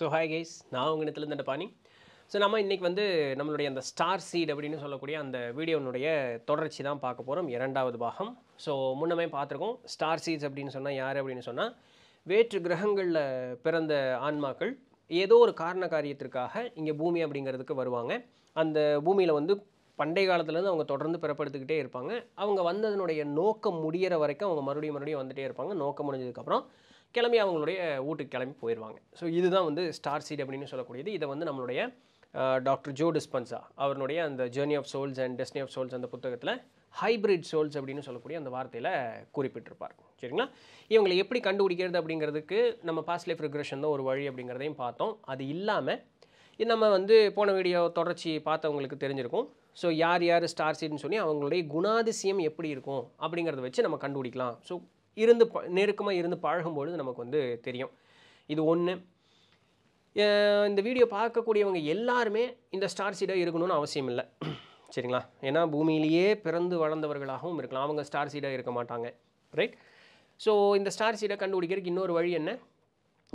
So hi guys நான் உங்கள் இடத்துல இருந்த பாணி ஸோ நம்ம இன்றைக்கி வந்து நம்மளுடைய அந்த ஸ்டார் சீட் அப்படின்னு சொல்லக்கூடிய அந்த வீடியோனுடைய தொடர்ச்சி தான் பார்க்க போகிறோம் இரண்டாவது பாகம். ஸோ முன்னமே பார்த்துருக்கோம். ஸ்டார் சீட்ஸ் அப்படின்னு சொன்னால் யார் அப்படின்னு சொன்னால் வேற்று கிரகங்களில் பிறந்த ஆன்மாக்கள் ஏதோ ஒரு காரண காரியத்திற்காக இங்கே பூமி அப்படிங்கிறதுக்கு வருவாங்க. அந்த பூமியில் வந்து பண்டைய காலத்துலேருந்து அவங்க தொடர்ந்து பிறப்படுத்திக்கிட்டே இருப்பாங்க. அவங்க வந்ததனுடைய நோக்கம் முடியிற வரைக்கும் அவங்க மறுபடியும் மறுபடியும் வந்துகிட்டே இருப்பாங்க. நோக்கம் முடிஞ்சதுக்கப்புறம் கிளம்பி அவங்களுடைய வீட்டுக்கு கிளம்பி போயிடுவாங்க ஸோ இதுதான் வந்து ஸ்டார் சீட் அப்படின்னு சொல்லக்கூடியது. இதை வந்து நம்மளுடைய டாக்டர் ஜோ டிஸ்பன்சா அவருடைய அந்த journey of souls and destiny of souls அந்த புத்தகத்தில் ஹைப்ரிட் சோல்ஸ் அப்படின்னு சொல்லக்கூடிய அந்த வார்த்தையில் குறிப்பிட்டிருப்பார். சரிங்களா? இவங்களை எப்படி கண்டுபிடிக்கிறது அப்படிங்கிறதுக்கு நம்ம பாஸ்ட் லைஃப் ரிக்ரெஷன் தான் ஒரு வழி அப்படிங்கிறதையும் பார்த்தோம். அது இல்லாமல் இது நம்ம வந்து போன வீடியோ தொடர்ச்சி பார்த்தவங்களுக்கு தெரிஞ்சிருக்கும். ஸோ யார் யார் ஸ்டார் சீட்னு சொல்லி அவங்களுடைய குணாதிசயம் எப்படி இருக்கும் அப்படிங்கிறத வச்சு நம்ம கண்டுபிடிக்கலாம். ஸோ இருந்து ப நெருக்கமாக இருந்து பழகும்பொழுது நமக்கு வந்து தெரியும். இது ஒன்று இந்த வீடியோ பார்க்கக்கூடியவங்க எல்லாருமே இந்த ஸ்டார் சீடாக இருக்கணும்னு அவசியம் இல்லை. சரிங்களா? ஏன்னா பூமியிலேயே பிறந்து வளர்ந்தவர்களாகவும் இருக்கலாம். அவங்க ஸ்டார் சீடாக இருக்க மாட்டாங்க. ரைட் ஸோ இந்த ஸ்டார் சீடை கண்டுபிடிக்கிறதுக்கு இன்னொரு வழி என்ன?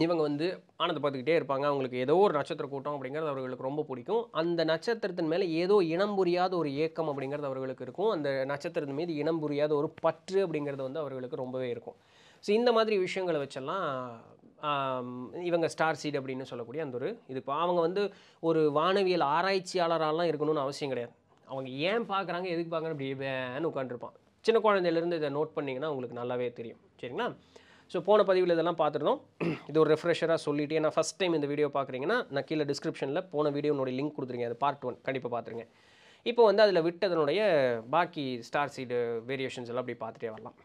இவங்க வந்து ஆனந்த பார்த்துக்கிட்டே இருப்பாங்க. அவங்களுக்கு ஏதோ ஒரு நட்சத்திர கூட்டம் அப்படிங்கிறது அவர்களுக்கு ரொம்ப பிடிக்கும். அந்த நட்சத்திரத்தின் மேலே ஏதோ இனம் புரியாத ஒரு ஏக்கம் அப்படிங்கிறது அவர்களுக்கு இருக்கும். அந்த நட்சத்திரத்தின் மீது இனம் புரியாத ஒரு பற்று அப்படிங்கிறது வந்து அவர்களுக்கு ரொம்பவே இருக்கும். ஸோ இந்த மாதிரி விஷயங்களை வச்செல்லாம் இவங்க ஸ்டார் சீட் அப்படின்னு சொல்லக்கூடிய அந்த ஒரு இது. இப்போ அவங்க வந்து ஒரு வானவியல் ஆராய்ச்சியாளராலாம் இருக்கணும்னு அவசியம் கிடையாது. அவங்க ஏன் பார்க்குறாங்க எதுக்கு பார்க்குறாங்க அப்படி வேன்னு உட்காந்துருப்பான் சின்ன குழந்தையிலேருந்து இதை நோட் பண்ணிங்கன்னா உங்களுக்கு நல்லாவே தெரியும். சரிங்களா? ஸோ போன பதிவில் இதெல்லாம் பார்த்துருந்தோம். இது ஒரு ரெஃப்ரெஷராக சொல்லிவிட்டு ஏன்னா ஃபஸ்ட் டைம் இந்த வீடியோ பார்க்குறீங்கன்னா நான் கீழே டிஸ்கிரிப்ஷனில் போன வீடியோனுடைய லிங்க் கொடுத்துருங்க. அது பார்ட் ஒன் கண்டிப்பாக பார்த்துருங்க. இப்போ வந்து அதில் விட்டதனுடைய பாக்கி ஸ்டார் சீடு வேரியேஷன்ஸ் எல்லாம் அப்படி பார்த்துட்டே வரலாம்.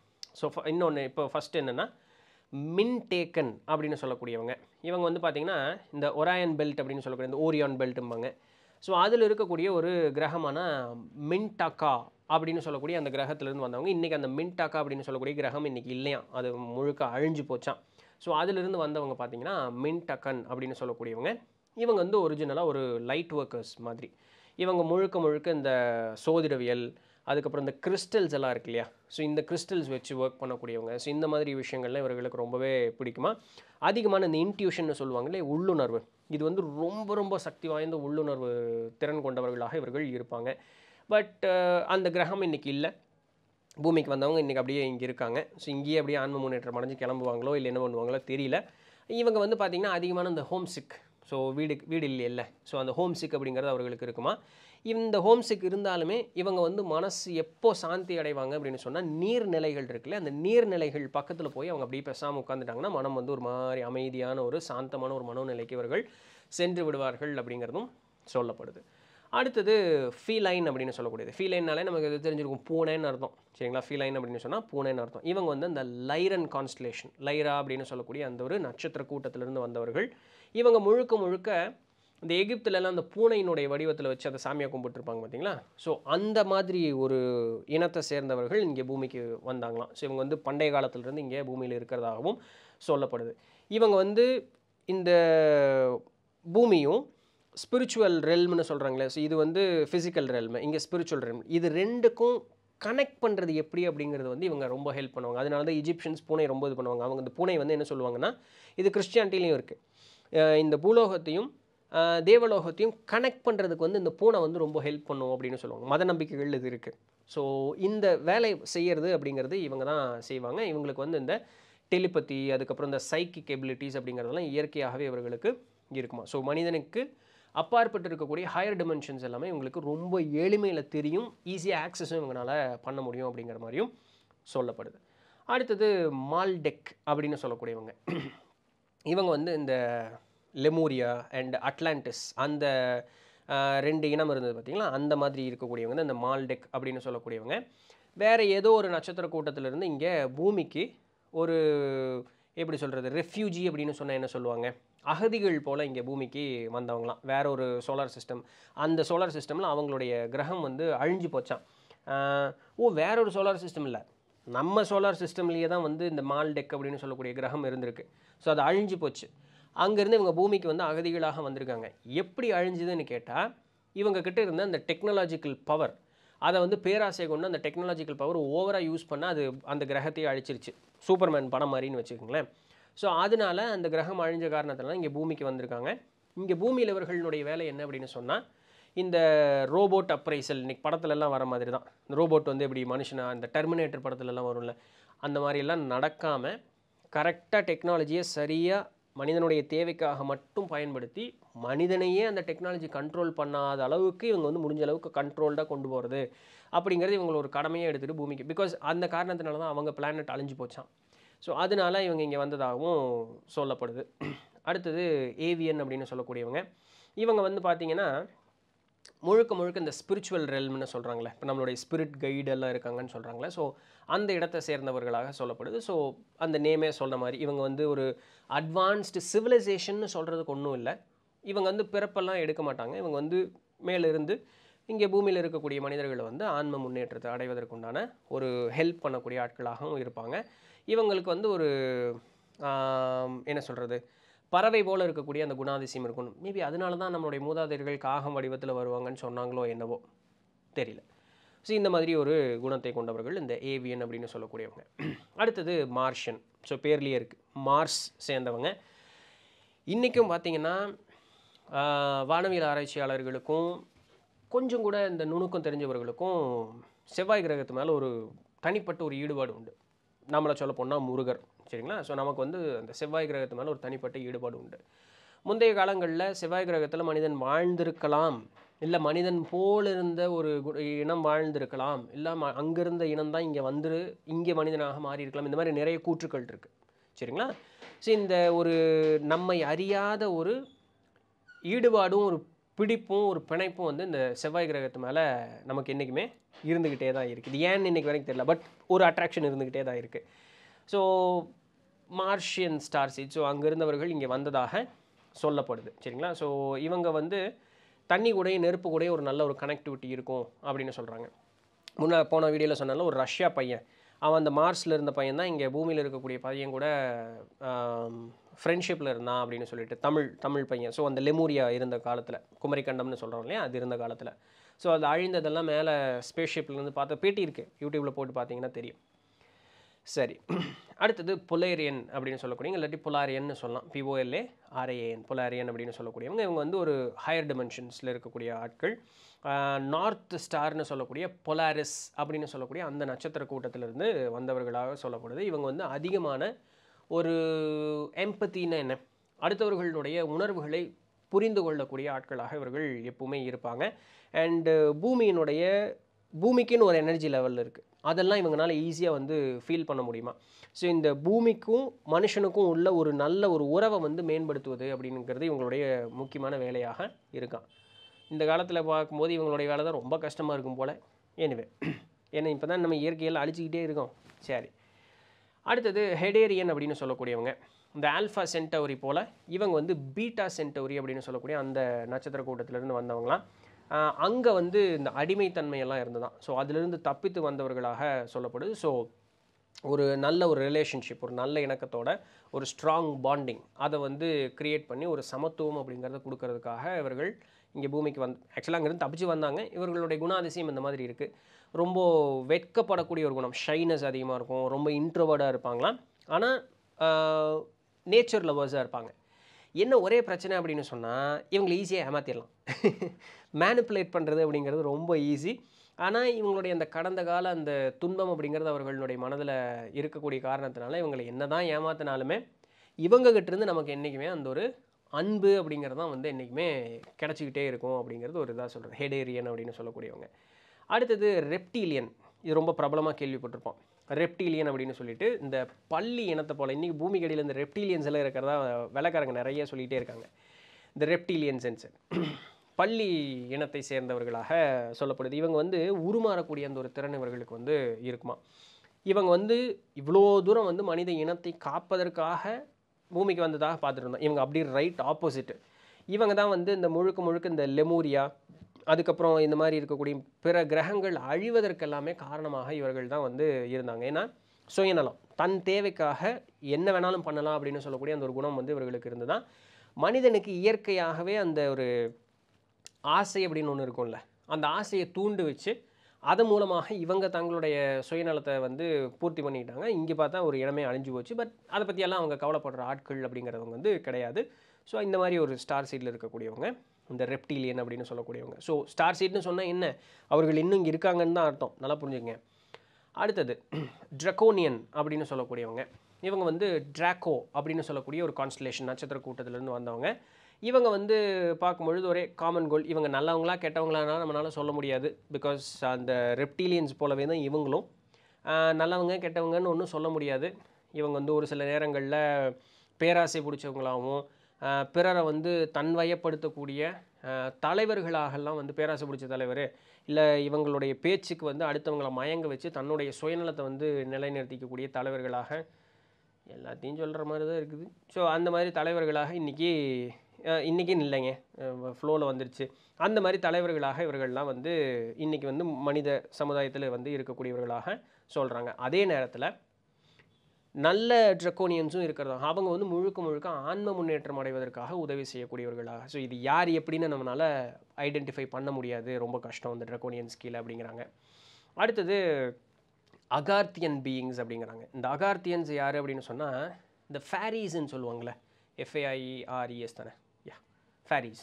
ஸோ இன்னொன்று இப்போ ஃபஸ்ட்டு என்னென்னா மின் டேக்கன் அப்படின்னு சொல்லக்கூடியவங்க. இவங்க வந்து பார்த்திங்கன்னா இந்த ஒராயன் பெல்ட் அப்படின்னு சொல்லக்கூடிய இந்த ஓரியான் பெல்ட்டும்பாங்க ஸோ அதில் இருக்கக்கூடிய ஒரு கிரகமான மின்டாக்கா அப்படின்னு சொல்லக்கூடிய அந்த கிரகத்திலேருந்து வந்தவங்க. இன்றைக்கி அந்த மின்டாக்கா அப்படின்னு சொல்லக்கூடிய கிரகம் இன்றைக்கி இல்லையா? அது முழுக்க அழிஞ்சு போச்சான் ஸோ அதிலிருந்து வந்தவங்க பார்த்திங்கன்னா மின்டக்கன் அப்படின்னு சொல்லக்கூடியவங்க. இவங்க வந்து ஒரிஜினலாக ஒரு லைட் ஒர்க்கர்ஸ் மாதிரி. இவங்க முழுக்க முழுக்க இந்த சோதிடவியல் அதுக்கப்புறம் இந்த கிறிஸ்டல்ஸ் எல்லாம் இருக்கு இல்லையா? ஸோ இந்த கிறிஸ்டல்ஸ் வச்சு ஒர்க் பண்ணக்கூடியவங்க. ஸோ இந்த மாதிரி விஷயங்கள்லாம் இவர்களுக்கு ரொம்பவே பிடிக்குமா? அதிகமான இந்த இன்ட்யூஷன் சொல்லுவாங்களே உள்ளுணர்வு. இது வந்து ரொம்ப ரொம்ப சக்தி வாய்ந்த உள்ளுணர்வு திறன் கொண்டவர்களாக இவர்கள் இருப்பாங்க. பட் அந்த கிரகம் இன்றைக்கி இல்லை. பூமிக்கு வந்தவங்க இன்றைக்கி அப்படியே இங்கே இருக்காங்க. ஸோ இங்கேயே அப்படியே ஆன்ம முன்னேற்றம் அடைஞ்சு கிளம்புவாங்களோ இல்லை என்ன பண்ணுவாங்களோ தெரியல. இவங்க வந்து பார்த்திங்கன்னா அதிகமான இந்த ஹோம் சிக் ஸோ வீடு வீடு இல்லை ஸோ அந்த ஹோம் சிக் அப்படிங்கிறது அவர்களுக்கு இருக்குமா? இந்த ஹோம் சிக் இருந்தாலுமே இவங்க வந்து மனசு எப்போ சாந்தி அடைவாங்க அப்படின்னு சொன்னால் நீர்நிலைகள் இருக்குல்ல அந்த நீர்நிலைகள் பக்கத்தில் போய் அவங்க அப்படியே பேசாமல் உட்காந்துட்டாங்கன்னா மனம் வந்து ஒரு மாதிரி அமைதியான ஒரு சாந்தமான ஒரு மனோநிலைக்கு இவர்கள் சென்று விடுவார்கள் அப்படிங்கிறதும் சொல்லப்படுது. அடுத்தது ஃபீலைன் அப்படின்னு சொல்லக்கூடியது. ஃபீலைன்னாலே நமக்கு இது தெரிஞ்சிருக்கும். பூனைன்னு அர்த்தம். சரிங்களா? ஃபீலைன் அப்படின்னு சொன்னால் பூனைன்னு அர்த்தம். இவங்க வந்து அந்த லைரன் கான்ஸ்டலேஷன் லைரா அப்படின்னு சொல்லக்கூடிய அந்த ஒரு நட்சத்திர கூட்டத்திலிருந்து வந்தவர்கள். இவங்க முழுக்க முழுக்க இந்த எகிப்துலலாம் அந்த பூனையினுடைய வடிவத்தில் வச்சு அந்த சாமியை கும்பிட்டுருப்பாங்க பார்த்தீங்களா ஸோ அந்த மாதிரி ஒரு இனத்தை சேர்ந்தவர்கள் இங்கே பூமிக்கு வந்தாங்களாம். ஸோ இவங்க வந்து பண்டைய காலத்திலிருந்து இங்கே பூமியில் இருக்கிறதாகவும் சொல்லப்படுது. இவங்க வந்து இந்த பூமியும் ஸ்பிரிச்சுவல் ரெல்ம்னு சொல்கிறாங்களே ஸோ இது வந்து ஃபிசிக்கல் ரெல்மு இங்கே ஸ்பிரிச்சுவல் ரெல்ம் இது ரெண்டுக்கும் கனெக்ட் பண்ணுறது எப்படி அப்படிங்கிறது வந்து இவங்க ரொம்ப ஹெல்ப் பண்ணுவாங்க. அதனால தான் இஜிப்ஷியன்ஸ் பூனை ரொம்ப இது பண்ணுவாங்க. அவங்க இந்த பூனை வந்து என்ன சொல்லுவாங்கன்னா இது கிறிஸ்டியானிட்டிலையும் இருக்குது இந்த பூலோகத்தையும் தேவலோகத்தையும் கனெக்ட் பண்ணுறதுக்கு வந்து இந்த பூனை வந்து ரொம்ப ஹெல்ப் பண்ணும் அப்படின்னு சொல்லுவாங்க. மத நம்பிக்கைகள் இது இருக்குது ஸோ இந்த வேலை செய்கிறது அப்படிங்கிறது இவங்க தான் செய்வாங்க. இவங்களுக்கு வந்து இந்த டெலிபதி அதுக்கப்புறம் இந்த சைக்கிக் எபிலிட்டிஸ் அப்படிங்கிறதெல்லாம் இயற்கையாகவே இவர்களுக்கு இருக்குமா. ஸோ மனிதனுக்கு அப்பாற்பட்டு இருக்கக்கூடிய ஹையர் டிமென்ஷன்ஸ் எல்லாமே இவங்களுக்கு ரொம்ப எளிமையில் தெரியும் ஈஸியாக ஆக்சஸும் இவங்களால் பண்ண முடியும் அப்படிங்கிற மாதிரியும் சொல்லப்படுது. அடுத்தது மால்டெக் அப்படின்னு சொல்லக்கூடியவங்க. இவங்க வந்து இந்த லெமூரியா அண்ட் அட்லாண்டிஸ் அந்த ரெண்டு இனம் இருந்தது பார்த்திங்களா அந்த மாதிரி இருக்கக்கூடியவங்க தான் இந்த மால்டெக் அப்படின்னு சொல்லக்கூடியவங்க. வேறு ஏதோ ஒரு நட்சத்திர கூட்டத்திலிருந்து இங்கே பூமிக்கு ஒரு எப்படி சொல்கிறது ரெஃப்யூஜி அப்படின்னு சொன்னால் என்ன சொல்லுவாங்க? அகதிகள் போல் இங்கே பூமிக்கு வந்தவங்களாம். வேற ஒரு சோலார் சிஸ்டம் அந்த சோலார் சிஸ்டமில் அவங்களுடைய கிரகம் வந்து அழிஞ்சு போச்சான் ஓ வேற ஒரு சோலார் சிஸ்டம் இல்லை நம்ம சோலார் சிஸ்டம்லேயே தான் வந்து இந்த மால்டெக் அப்படின்னு சொல்லக்கூடிய கிரகம் இருந்திருக்கு. ஸோ அது அழிஞ்சு போச்சு. அங்கேருந்து இவங்க பூமிக்கு வந்து அகதிகளாக வந்திருக்காங்க. எப்படி அழிஞ்சுதுன்னு கேட்டால் இவங்கக்கிட்ட இருந்த அந்த டெக்னாலஜிக்கல் பவர் அதை வந்து பேராசை கொண்டு அந்த டெக்னாலஜிக்கல் பவர் ஓவராக யூஸ் பண்ணால் அது அந்த கிரகத்தையே அழிச்சிருச்சு. சூப்பர்மேன் படம் மாதிரின்னு வச்சுக்கோங்களேன். ஸோ அதனால அந்த கிரகம் அழிஞ்ச காரணத்தினால இங்கே பூமிக்கு வந்திருக்காங்க. இங்கே பூமியில் இவர்களுடைய வேலை என்ன அப்படின்னு சொன்னால் இந்த ரோபோட் அப்ரைசல் இன்னைக்கு படத்துலலாம் வர மாதிரி தான் இந்த ரோபோட் வந்து எப்படி மனுஷனா அந்த டெர்மினேட்டர் படத்துலலாம் வரும்ல அந்த மாதிரியெல்லாம் நடக்காமல் கரெக்டாக டெக்னாலஜியை சரியாக மனிதனுடைய தேவைக்காக மட்டும் பயன்படுத்தி மனிதனையே அந்த டெக்னாலஜி கண்ட்ரோல் பண்ணாத அளவுக்கு இவங்க வந்து முடிஞ்ச அளவுக்கு கண்ட்ரோல்டாக கொண்டு போகிறது அப்படிங்கிறது இவங்கள ஒரு கடமையாக எடுத்துகிட்டு பூமிக்கு. பிகாஸ் அந்த காரணத்தினால தான் அவங்க பிளானட் அழிஞ்சு போச்சான் ஸோ அதனால இவங்க இங்கே வந்ததாகவும் சொல்லப்படுது. அடுத்தது ஏவியன் அப்படின்னு சொல்லக்கூடியவங்க. இவங்க வந்து பார்த்தீங்கன்னா முழுக்க முழுக்க இந்த ஸ்பிரிச்சுவல் ரெல்ம்னு சொல்கிறாங்களே இப்போ நம்மளுடைய ஸ்பிரிட் கைடெல்லாம் இருக்காங்கன்னு சொல்கிறாங்களே ஸோ அந்த இடத்தை சேர்ந்தவர்களாக சொல்லப்படுது. ஸோ அந்த நேமே சொன்ன மாதிரி இவங்க வந்து ஒரு அட்வான்ஸ்டு சிவிலைசேஷன் சொல்கிறதுக்கு ஒன்றும் இல்லை. இவங்க வந்து பிறப்பெல்லாம் எடுக்க மாட்டாங்க. இவங்க வந்து மேலிருந்து இங்கே பூமியில் இருக்கக்கூடிய மனிதர்களை வந்து ஆன்ம முன்னேற்றத்தை அடைவதற்குண்டான ஒரு ஹெல்ப் பண்ணக்கூடிய ஆட்களாகவும் இருப்பாங்க. இவங்களுக்கு வந்து ஒரு என்ன சொல்கிறது பறவை போல இருக்கக்கூடிய அந்த குணாதிசயம் இருக்கணும். மேபி அதனால தான் நம்மளுடைய மூதாதையர்கள் காகம் வடிவத்தில் வருவாங்கன்னு சொன்னாங்களோ என்னவோ. தெரியல. ஸோ இந்த மாதிரி ஒரு குணத்தை கொண்டவர்கள் இந்த ஏவியன் அப்படின்னு சொல்லக்கூடியவங்க. அடுத்தது மார்ஷன் ஸோ பேர்லேயே இருக்குது மார்ஸ் சேர்ந்தவங்க. இன்றைக்கும் பார்த்தீங்கன்னா வானவியல் ஆராய்ச்சியாளர்களுக்கும் கொஞ்சம் கூட இந்த நுணுக்கம் தெரிஞ்சவர்களுக்கும் செவ்வாய் கிரகத்து மேலே ஒரு தனிப்பட்ட ஒரு ஈடுபாடு உண்டு. நம்மளை சொல்ல போனால் முருகர். சரிங்களா? ஸோ நமக்கு வந்து அந்த செவ்வாய் கிரகத்து மேலே ஒரு தனிப்பட்ட ஈடுபாடு உண்டு. முந்தைய காலங்களில் செவ்வாய் கிரகத்தில் மனிதன் வாழ்ந்திருக்கலாம். இல்லை மனிதன் போல் இருந்த ஒரு இனம் வாழ்ந்திருக்கலாம். இல்லை ம அங்கிருந்த இனம் தான் இங்கே வந்துரு இங்கே மனிதனாக மாறி இருக்கலாம் இந்த மாதிரி நிறைய கூற்றுக்கள் இருக்குது சரிங்களா? ஸோ இந்த ஒரு நம்மை அறியாத ஒரு ஈடுபாடும் ஒரு பிடிப்பும் ஒரு பிணைப்பும் வந்து இந்த செவ்வாய் கிரகத்து மேலே நமக்கு என்றைக்குமே இருந்துக்கிட்டே தான் இருக்குது ஏன்னு இன்றைக்கி வரைக்கும் தெரியல பட் ஒரு அட்ராக்ஷன் இருந்துக்கிட்டே தான் இருக்குது so Martian star seed so அங்கே இருந்தவர்கள் இங்கே வந்ததாக சொல்லப்படுது. சரிங்களா? ஸோ இவங்க வந்து தண்ணி கூடயும் நெருப்பு கூடயும் ஒரு நல்ல ஒரு கனெக்டிவிட்டி இருக்கும் அப்படின்னு சொல்கிறாங்க முன்னே போன வீடியோவில் சொன்னால ஒரு ரஷ்யா பையன். அவன் அந்த மார்ஸில் இருந்த பையன் தான் இங்கே பூமியில் இருக்கக்கூடிய பையன் கூட ஃப்ரெண்ட்ஷிப்பில் இருந்தான் அப்படின்னு சொல்லிட்டு தமிழ் தமிழ் பையன். ஸோ அந்த லெமூரியா இருந்த காலத்தில் குமரிக்கண்டம்னு சொல்கிறோம் இல்லையா? அது இருந்த காலத்தில். ஸோ அது அழிந்ததெல்லாம் மேலே ஸ்பேஸ்ஷிப்லேருந்து பார்த்தா பேட்டி இருக்குது யூடியூப்பில் போட்டு பார்த்தீங்கன்னா தெரியும். சரி. அடுத்தது பொலேரியன் அப்படின்னு சொல்லக்கூடிய இல்லாட்டி பொலாரியன்னு சொல்லலாம். பிஓஎல்ஏ ஆர்ஏஎன் புலாரியன் அப்படின்னு சொல்லக்கூடியவங்க. இவங்க வந்து ஒரு ஹையர் டிமென்ஷன்ஸில் இருக்கக்கூடிய ஆட்கள். நார்த் ஸ்டார்னு சொல்லக்கூடிய பொலாரிஸ் அப்படின்னு சொல்லக்கூடிய அந்த நட்சத்திர கூட்டத்திலிருந்து வந்தவர்களாக சொல்லப்படுது. இவங்க வந்து அதிகமான ஒரு எம்பத்தின்னு என்ன? அடுத்தவர்களுடைய உணர்வுகளை புரிந்து கொள்ளக்கூடிய ஆட்களாக இவர்கள் எப்பவுமே இருப்பாங்க. அண்டு பூமியினுடைய பூமிக்குன்னு ஒரு எனர்ஜி லெவல் இருக்குது அதெல்லாம் இவங்கனால ஈஸியாக வந்து ஃபீல் பண்ண முடியுமா? ஸோ இந்த பூமிக்கும் மனுஷனுக்கும் உள்ள ஒரு நல்ல ஒரு உறவை வந்து மேம்படுத்துவது அப்படிங்கிறது இவங்களுடைய முக்கியமான வேலையாக இருக்கான். இந்த காலத்தில் பார்க்கும்போது இவங்களுடைய வேலை தான் ரொம்ப கஷ்டமாக இருக்கும் போல். எனிவே ஏன்னா இப்போ தான் நம்ம இயற்கையில் அழிச்சிக்கிட்டே இருக்கோம். சரி. அடுத்தது ஹெடேரியன் அப்படின்னு சொல்லக்கூடியவங்க. இந்த ஆல்ஃபா சென்டவரி போல் இவங்க வந்து பீட்டா சென்டவரி அப்படின்னு சொல்லக்கூடிய அந்த நட்சத்திர கூட்டத்திலிருந்து வந்தவங்களாம். அங்கே வந்து இந்த அடிமைத்தன்மையெல்லாம் இருந்ததான். ஸோ அதிலிருந்து தப்பித்து வந்தவர்களாக சொல்லப்படுது. ஸோ ஒரு நல்ல ஒரு ரிலேஷன்ஷிப் ஒரு நல்ல இணக்கத்தோட ஒரு ஸ்ட்ராங் பாண்டிங் அதை வந்து க்ரியேட் பண்ணி ஒரு சமத்துவம் அப்படிங்கிறத கொடுக்கறதுக்காக இவர்கள் இங்கே பூமிக்கு வந்து ஆக்சுவலாக அங்கேருந்து தப்பிச்சு வந்தாங்க. இவர்களுடைய குணாதிசயம் இந்த மாதிரி இருக்குது ரொம்ப வெட்கப்படக்கூடிய ஒரு குணம் ஷைனஸ் அதிகமாக இருக்கும் ரொம்ப இன்ட்ரோவர்டாக இருப்பாங்களாம். ஆனால் நேச்சர் லவர்ஸாக இருப்பாங்க. என்ன ஒரே பிரச்சனை அப்படின்னு சொன்னால் இவங்களை ஈஸியாக ஏமாத்திடலாம் மேனிப்புலேட் பண்ணுறது அப்படிங்கிறது ரொம்ப ஈஸி ஆனால் இவங்களுடைய அந்த கடந்த கால அந்த துன்பம் அப்படிங்கிறது அவர்களுடைய மனதில் இருக்கக்கூடிய காரணத்தினால இவங்களை என்ன தான் ஏமாத்தினாலுமே இவங்ககிட்டருந்து நமக்கு என்றைக்குமே அந்த ஒரு அன்பு அப்படிங்கிறது தான் வந்து என்றைக்குமே கிடச்சிக்கிட்டே இருக்கும் அப்படிங்கிறது ஒரு இதாக சொல்கிறது ஹெடேரியன் அப்படின்னு சொல்லக்கூடியவங்க. அடுத்தது ரெப்டீலியன் இது ரொம்ப பிரபலமாக கேள்விப்பட்டிருப்போம். ரெப்டீலியன் அப்படின்னு சொல்லிட்டு இந்த பள்ளி இனத்தை போல் இன்றைக்கி பூமிக்கடியில் இந்த ரெப்டீலியன்ஸ் எல்லாம் இருக்கிறதா விளக்காரங்க நிறைய சொல்லிகிட்டே இருக்காங்க. இந்த ரெப்டீலியன்ஸ் பள்ளி இனத்தை சேர்ந்தவர்களாக சொல்லப்படுது. இவங்க வந்து உருமாறக்கூடிய அந்த ஒரு திறன் இவர்களுக்கு வந்து இருக்குமா? இவங்க வந்து இவ்வளோ தூரம் வந்து மனித இனத்தை காப்பதற்காக பூமிக்கு வந்ததாக பார்த்துட்டு இருந்தோம். இவங்க அப்படி ரைட் ஆப்போசிட் இவங்க தான் வந்து இந்த முழுக்க முழுக்க இந்த லெமூரியா அதுக்கப்புறம் இந்த மாதிரி இருக்கக்கூடிய பிற கிரகங்கள் அழிவதற்கெல்லாமே காரணமாக இவர்கள் தான் வந்து இருந்தாங்க. ஏன்னா சுயநலம் தன் தேவைக்காக என்ன வேணாலும் பண்ணலாம் அப்படின்னு சொல்லக்கூடிய அந்த ஒரு குணம் வந்து இவர்களுக்கு இருந்துதான் மனிதனுக்கு இயற்கையாகவே அந்த ஒரு ஆசை அப்படின்னு ஒன்று இருக்கும்ல. அந்த ஆசையை தூண்டு வச்சு அதன் மூலமாக இவங்க தங்களுடைய சுயநலத்தை வந்து பூர்த்தி பண்ணிக்கிட்டாங்க. இங்கே பார்த்தா ஒரு இடமே அழிஞ்சு போச்சு. பட் அதை பற்றியெல்லாம் அவங்க கவலைப்படுற ஆட்கள் அப்படிங்கிறவங்க வந்து கிடையாது. ஸோ இந்த மாதிரி ஒரு ஸ்டார் சீடில் இருக்கக்கூடியவங்க. இந்த ரெப்டீலியன் அப்படின்னு சொல்லக்கூடியவங்க. ஸோ ஸ்டார் சீட்னு சொன்னால் என்ன? அவர்கள் இன்னும் இங்கே இருக்காங்கன்னு தான் அர்த்தம். நல்லா புரிஞ்சுங்க அடுத்தது ட்ரக்கோனியன் அப்படின்னு சொல்லக்கூடியவங்க. இவங்க வந்து ட்ராக்கோ அப்படின்னு சொல்லக்கூடிய ஒரு கான்ஸ்டலேஷன் நட்சத்திர கூட்டத்திலேருந்து வந்தவங்க. இவங்க வந்து பார்க்கும்பொழுது ஒரே காமன் கோல் இவங்க நல்லவங்களா கெட்டவங்களானா நம்மளால சொல்ல முடியாது. பிகாஸ் அந்த ரெப்டீலியன்ஸ் போலவே தான் இவங்களும். நல்லவங்க கெட்டவங்கன்னு ஒன்றும் சொல்ல முடியாது. இவங்க வந்து ஒரு சில நேரங்களில் பேராசை பிடிச்சவங்களாகவும் பிறரை வந்து தன்வயப்படுத்தக்கூடிய தலைவர்களாகலாம் வந்து பேராசை பிடிச்ச தலைவர். இல்லை இவங்களுடைய பேச்சுக்கு வந்து அடுத்தவங்களை மயங்க வச்சு தன்னுடைய சுயநலத்தை வந்து நிலைநிறுத்திக்கக்கூடிய தலைவர்களாக எல்லாத்தையும் சொல்கிற மாதிரி தான் இருக்குது. ஸோ அந்த மாதிரி தலைவர்களாக இன்றைக்கி இன்றைக்கின்னு இல்லைங்க. ஃப்ளோவில் வந்துருச்சு. அந்த மாதிரி தலைவர்களாக இவர்கள்லாம் வந்து இன்றைக்கி வந்து மனித சமுதாயத்தில் வந்து இருக்கக்கூடியவர்களாக சொல்கிறாங்க அதே நேரத்தில் நல்ல ட்ரக்கோனியன்ஸும் இருக்கிறதா அவங்க வந்து முழுக்க முழுக்க ஆன்ம முன்னேற்றம் அடைவதற்காக உதவி செய்யக்கூடியவர்களாக. ஸோ இது யார் எப்படின்னு நம்மளால் ஐடென்டிஃபை பண்ண முடியாது. ரொம்ப கஷ்டம் இந்த ட்ரக்கோனியன்ஸ் கீழே அப்படிங்கிறாங்க. அடுத்தது அகார்த்தியன் பீயிங்ஸ் அப்படிங்கிறாங்க. இந்த அகார்த்தியன்ஸ் யார் அப்படின்னு சொன்னால் இந்த ஃபேரீஸ்ன்னு சொல்லுவாங்களே எஃப்ஏஐஆர்இஎஸ் தானே. யா ஃபேரீஸ்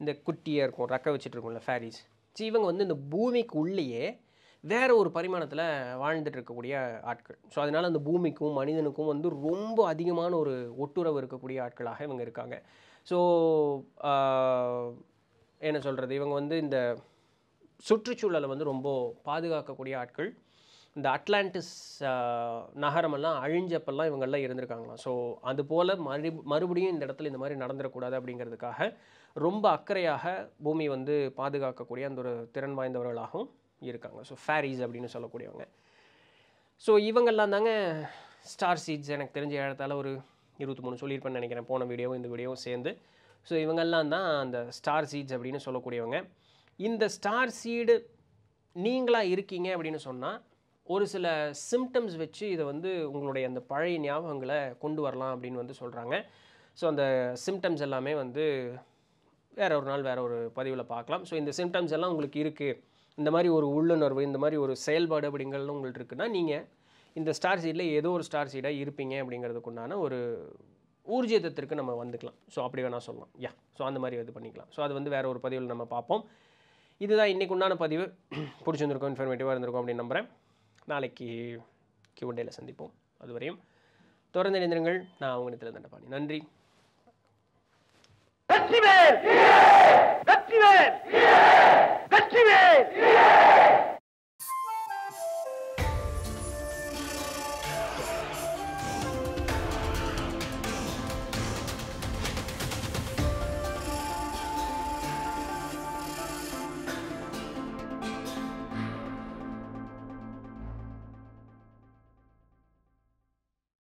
இந்த குட்டியாக இருக்கும் ரக்க வச்சுட்டு இருக்கும்ல ஃபேரீஸ் ஸோ இவங்க வந்து இந்த பூமிக்கு உள்ளேயே வேறு ஒரு பரிமாணத்தில் வாழ்ந்துட்டு இருக்கக்கூடிய ஆட்கள். ஸோ அதனால் அந்த பூமிக்கும் மனிதனுக்கும் வந்து ரொம்ப அதிகமான ஒரு ஒட்டுறவு இருக்கக்கூடிய ஆட்களாக இவங்க இருக்காங்க. ஸோ என்ன சொல்கிறது இவங்க வந்து இந்த சுற்றுச்சூழலை வந்து ரொம்ப பாதுகாக்கக்கூடிய ஆட்கள். இந்த அட்லாண்டிஸ் நகரமெல்லாம் அழிஞ்சப்பெல்லாம் இவங்கெல்லாம் இருந்திருக்காங்களாம். ஸோ அது போல் மறு மறுபடியும் இந்த இடத்துல இந்த மாதிரி நடந்துடக்கூடாது அப்படிங்கிறதுக்காக ரொம்ப அக்கறையாக பூமி வந்து பாதுகாக்கக்கூடிய அந்த ஒரு திறன் வாய்ந்தவர்களாகவும் இருக்காங்க. ஸோ ஃபேரிஸ் அப்படின்னு சொல்லக்கூடியவங்க. ஸோ இவங்கெல்லாம் தாங்க ஸ்டார் சீட்ஸ் எனக்கு தெரிஞ்ச இடத்தால ஒரு இருபத்தி மூணு சொல்லியிருப்பேன்னு நினைக்கிறேன். போன வீடியோவும் இந்த வீடியோவும் சேர்ந்து. ஸோ இவங்கெல்லாம் தான் அந்த ஸ்டார் சீட்ஸ் அப்படின்னு சொல்லக்கூடியவங்க. இந்த ஸ்டார் சீடு நீங்களாக இருக்கீங்க அப்படின்னு சொன்னால் ஒரு சில சிம்டம்ஸ் வச்சு இதை வந்து உங்களுடைய அந்த பழைய ஞாபகங்களை கொண்டு வரலாம் அப்படின்னு வந்து சொல்கிறாங்க ஸோ அந்த சிம்டம்ஸ் எல்லாமே வந்து வேற ஒரு நாள் வேற ஒரு பதிவில் பார்க்கலாம். ஸோ இந்த சிம்டம்ஸ் எல்லாம் உங்களுக்கு இருக்குது இந்த மாதிரி ஒரு உள்ளுணர்வு இந்த மாதிரி ஒரு செயல்பாடு அப்படிங்கிறது உங்களுக்கு இருக்குன்னா நீங்கள் இந்த ஸ்டார் சீடில் ஏதோ ஒரு ஸ்டார் சீடாக இருப்பீங்க அப்படிங்கிறதுக்கு உண்டான ஒரு ஊர்ஜிதத்திற்கு நம்ம வந்துக்கலாம். ஸோ அப்படி வேணால் சொல்லலாம். யா ஸோ அந்த மாதிரி இது பண்ணிக்கலாம். ஸோ அது வந்து வேறு ஒரு பதிவில் நம்ம பார்ப்போம். இதுதான் இன்றைக்கு உண்டான பதிவு. பிடிச்சிருந்திருக்கும் இன்ஃபர்மேட்டிவாக இருந்திருக்கும் அப்படின்னு நம்புகிறேன் நாளைக்கு கியூண்டேல சந்திப்போம். அதுவரையும் தொடர்ந்து இணைந்திருங்கள். நான் உங்களிடத்தில் தண்டபாணி. நன்றி.